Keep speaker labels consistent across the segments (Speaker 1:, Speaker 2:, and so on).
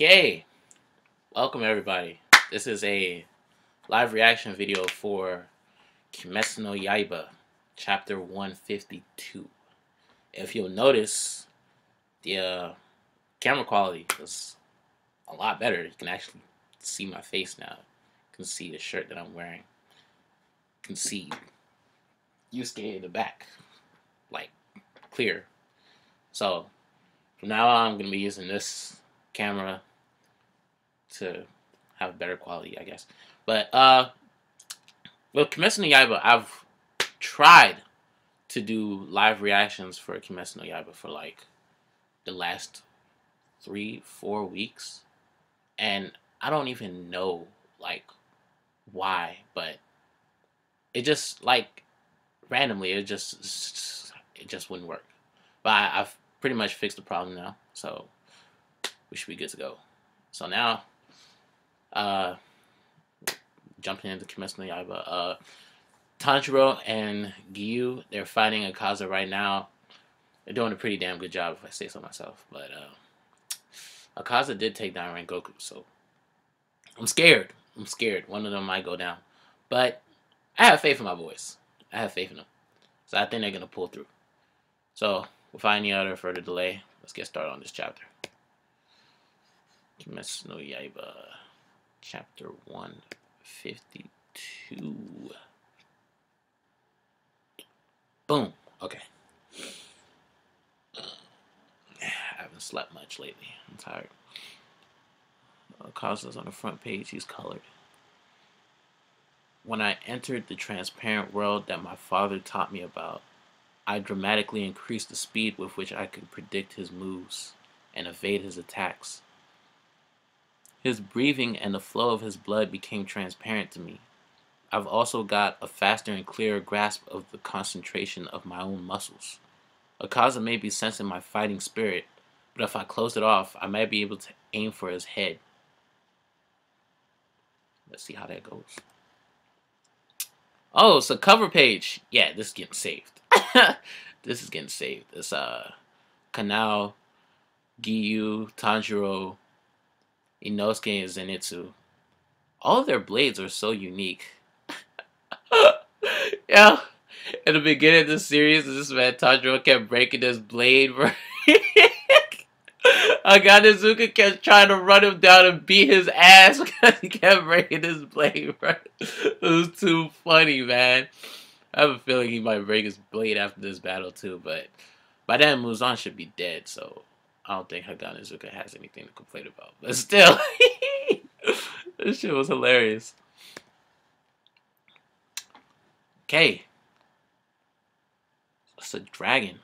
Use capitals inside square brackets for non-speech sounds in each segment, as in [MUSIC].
Speaker 1: Okay, welcome everybody. This is a live reaction video for Kimetsu no Yaiba, chapter 152. If you'll notice, the uh, camera quality is a lot better. You can actually see my face now. You can see the shirt that I'm wearing. You can see Yusuke in the back, like clear. So from now on, I'm gonna be using this camera to have better quality, I guess. But uh, with Kimetsu no Yaiba, I've tried to do live reactions for Kimetsu no Yaiba for like the last three, four weeks, and I don't even know like why, but it just like randomly it just it just wouldn't work. But I, I've pretty much fixed the problem now, so we should be good to go. So now, uh, jumping into Kimetsu no Yaiba, uh, Tanjiro and Giyu, they're fighting Akaza right now. They're doing a pretty damn good job, if I say so myself. But uh, Akaza did take down Rengoku, so I'm scared. I'm scared. One of them might go down. But I have faith in my boys. I have faith in them. So I think they're going to pull through. So without any other further delay, let's get started on this chapter. Kimetsu no Yaiba, chapter 152. Boom. Okay. [SIGHS] I haven't slept much lately. I'm tired. Uh, Causes on the front page, he's colored. When I entered the transparent world that my father taught me about, I dramatically increased the speed with which I could predict his moves and evade his attacks. His breathing and the flow of his blood became transparent to me. I've also got a faster and clearer grasp of the concentration of my own muscles. Akaza may be sensing my fighting spirit, but if I close it off, I might be able to aim for his head. Let's see how that goes. Oh, it's a cover page. Yeah, this is getting saved. [LAUGHS] this is getting saved. It's uh Kanao, Giyu, Tanjiro, Inosuke, and Zenitsu. All their blades are so unique. [LAUGHS] yeah. In the beginning of the series, this man Tanjiro kept breaking his blade, [LAUGHS] bro. Haganezuka kept trying to run him down and beat his ass [LAUGHS] because he kept breaking his blade. It was too funny, man. I have a feeling he might break his blade after this battle too, but by then Muzan should be dead, so I don't think Haganezuka has anything to complain about. But still, [LAUGHS] this shit was hilarious. Okay. It's a dragon.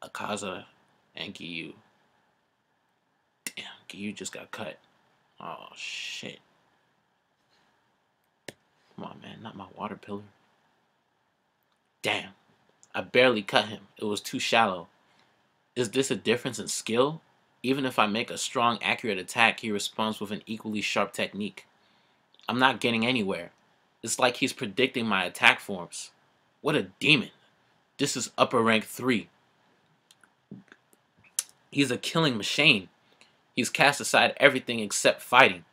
Speaker 1: Akaza and Giyu. Damn, Giyu just got cut. Oh, shit. Come on, man. Not my water pillar. Damn. I barely cut him. It was too shallow. Is this a difference in skill? Even if I make a strong, accurate attack, he responds with an equally sharp technique. I'm not getting anywhere. It's like he's predicting my attack forms. What a demon. This is upper rank 3. He's a killing machine. He's cast aside everything except fighting.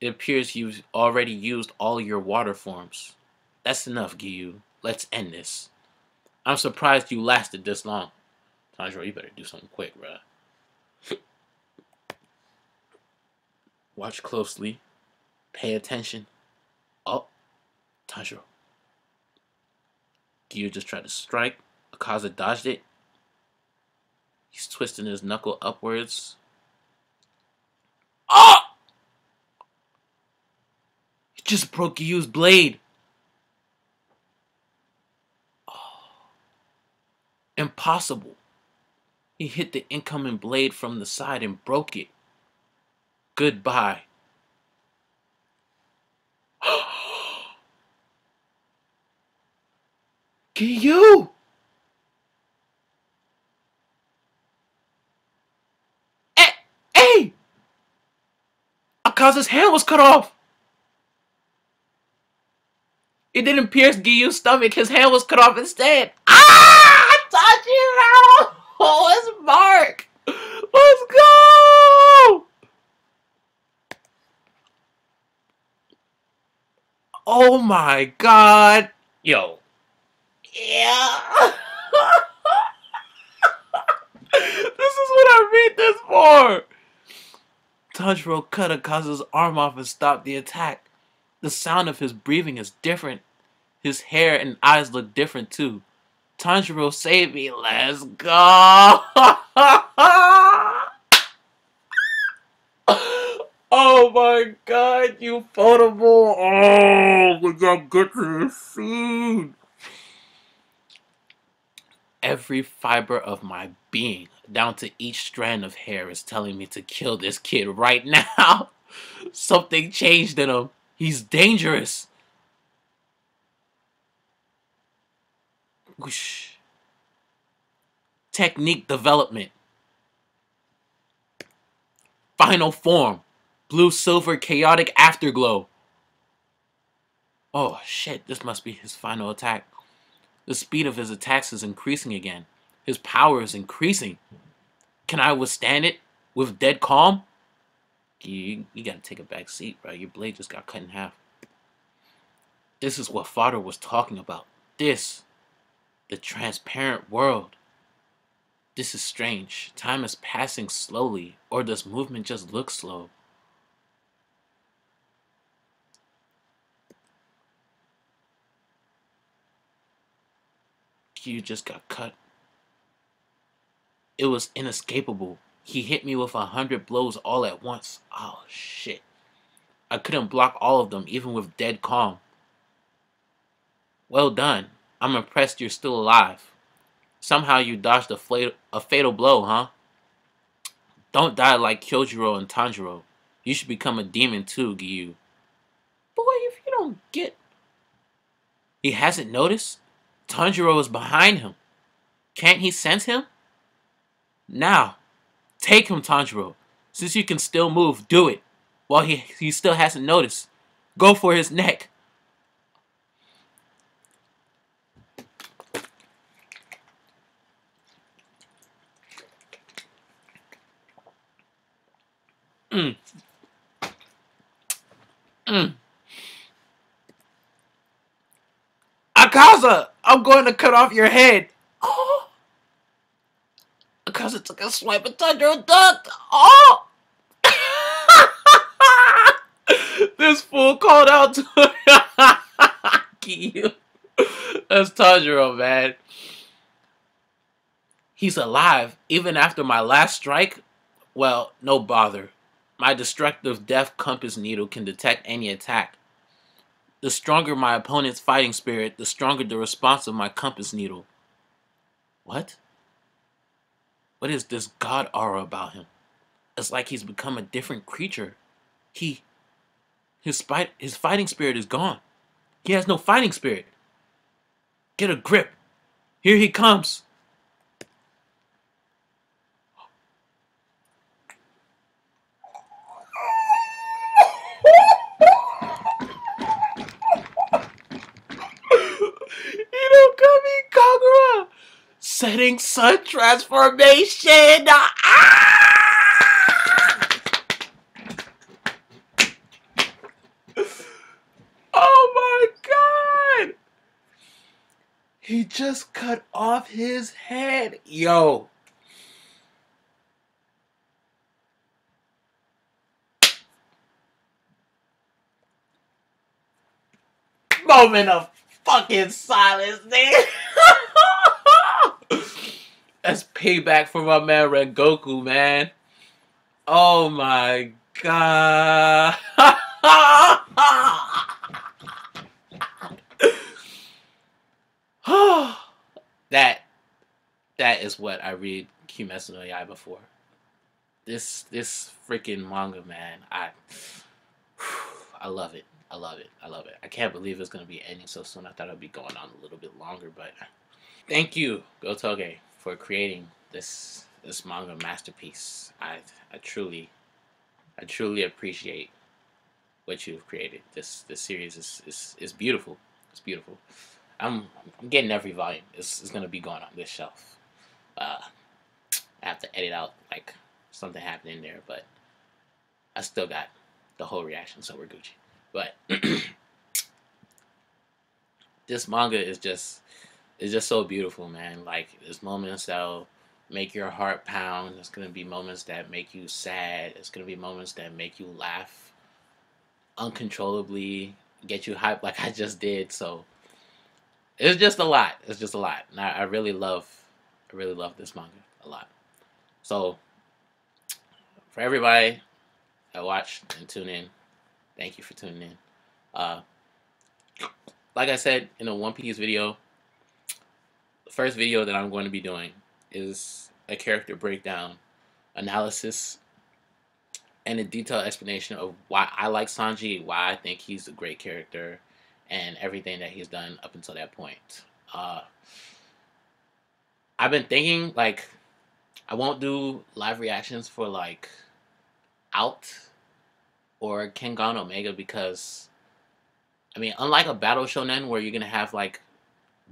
Speaker 1: It appears you've already used all your water forms. That's enough, Giyu. Let's end this. I'm surprised you lasted this long. Tanjiro, you better do something quick, bruh. [LAUGHS] Watch closely. Pay attention. Oh, Tanjiro. Giyu just tried to strike. Akaza dodged it. He's twisting his knuckle upwards. Oh! He just broke Giyu's blade. Oh. Impossible. He hit the incoming blade from the side and broke it. Goodbye. [GASPS] Giyu! Hey! Hey! Akaza's hand was cut off! It didn't pierce Giyu's stomach, his hand was cut off instead. Ah! Tanjiro! Oh, it's Mark! Let's go! Oh my god. Yo. Yeah. [LAUGHS] this is what I read this for. Tanjiro cut Akaza's arm off and stopped the attack. The sound of his breathing is different. His hair and eyes look different too. Tanjiro save me. Let's go. [LAUGHS] oh my god, you photable. Oh, we got good to scene. Every fiber of my being, down to each strand of hair, is telling me to kill this kid right [LAUGHS] now. Something changed in him. He's dangerous. Whoosh. Technique development. Final form. Blue silver chaotic afterglow. Oh shit, this must be his final attack. The speed of his attacks is increasing again. His power is increasing. Can I withstand it with dead calm? You, you gotta take a back seat, bro. Your blade just got cut in half. This is what father was talking about. This the transparent world. This is strange. Time is passing slowly, or does movement just look slow? You just got cut. It was inescapable. He hit me with a hundred blows all at once. Oh, shit. I couldn't block all of them, even with dead calm. Well done. I'm impressed you're still alive. Somehow you dodged a, a fatal blow, huh? Don't die like Kyojuro and Tanjiro. You should become a demon too, Giyu. Boy, if you don't get... He hasn't noticed? Tanjiro is behind him. Can't he sense him? Now, take him, Tanjiro. Since you can still move, do it. While he, he still hasn't noticed. Go for his neck. Mm. Mm. Akaza, I'm going to cut off your head. [GASPS] Oh. Akaza took a swipe at Thunder Duck. Oh. [LAUGHS] this fool called out to [LAUGHS] you. That's Tanjiro, man. He's alive. Even after my last strike, well, no bother. My destructive death compass needle can detect any attack. The stronger my opponent's fighting spirit, the stronger the response of my compass needle. What? What is this god aura about him? It's like he's become a different creature. He his fight his fighting spirit is gone. He has no fighting spirit. Get a grip. Here he comes. Setting Sun Transformation! Ah! Oh my god! He just cut off his head. Yo. Moment of fucking silence, nigga. [LAUGHS] That's payback for my man Rengoku, man. Oh my god. [LAUGHS] that that is what I read Kimetsu no Yaiba for. This this freaking manga, man. I [SIGHS] I love it. I love it. I love it. I can't believe it's gonna be ending so soon. I thought it'd be going on a little bit longer, but thank you, Gotoge, for creating this this manga masterpiece. I I truly I truly appreciate what you've created. This this series is is, is beautiful. It's beautiful. I'm, I'm getting every volume. It's, it's gonna be going on this shelf. Uh, I have to edit out like something happened in there, but I still got the whole reaction, so we're Gucci. But [CLEARS THROAT] this manga is just is just so beautiful, man. Like there's moments that'll make your heart pound. There's gonna be moments that make you sad. There's gonna be moments that make you laugh uncontrollably, get you hyped like [LAUGHS] I just did. So it's just a lot. It's just a lot. And I, I really love, I really love this manga a lot. So for everybody that watched and tune in, thank you for tuning in. Uh, like I said in a One Piece video, first video that I'm going to be doing is a character breakdown analysis and a detailed explanation of why I like Sanji, why I think he's a great character, and everything that he's done up until that point. Uh, I've been thinking like I won't do live reactions for like Out or Kengan Omega because I mean, unlike a battle shonen where you're gonna have like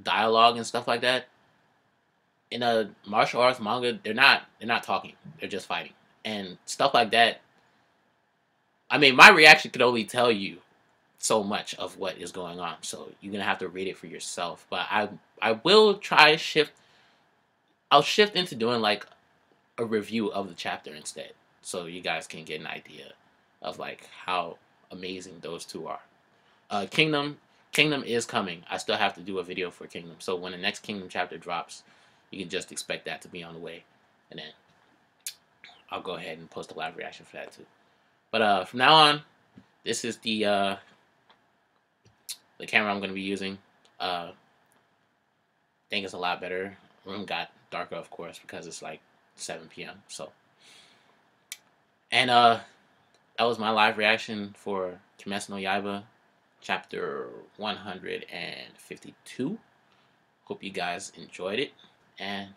Speaker 1: dialogue and stuff like that, in a martial arts manga, they're not they're not talking. They're just fighting and stuff like that. I mean, my reaction could only tell you so much of what is going on, so you're gonna have to read it for yourself. But I I will try shift. I'll shift into doing like a review of the chapter instead, so you guys can get an idea of like how amazing those two are. Uh, Kingdom, Kingdom is coming. I still have to do a video for Kingdom. So when the next Kingdom chapter drops, you can just expect that to be on the way. And then I'll go ahead and post a live reaction for that too. But uh, from now on, this is the uh, the camera I'm going to be using. Uh, I think it's a lot better. Room got darker, of course, because it's like 7 p.m. So, and uh, that was my live reaction for Kimetsu no Yaiba chapter 152. Hope you guys enjoyed it, and.